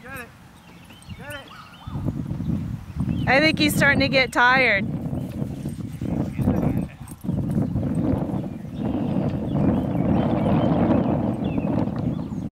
Get it. Get it. I think he's starting to get tired.